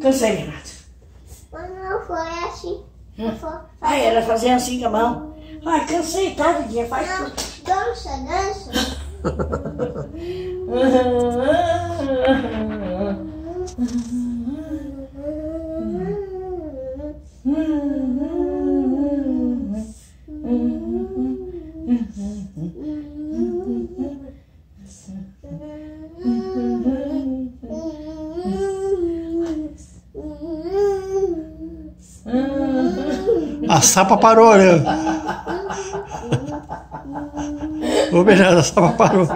Cansei, Renato. Mas não foi assim. Ai, era fazer assim com a mão. Ai, cansei, tá, dia, faz Não, tudo. dança, dança. A sapa parou, né? Ô, Bernardo, a sapa parou.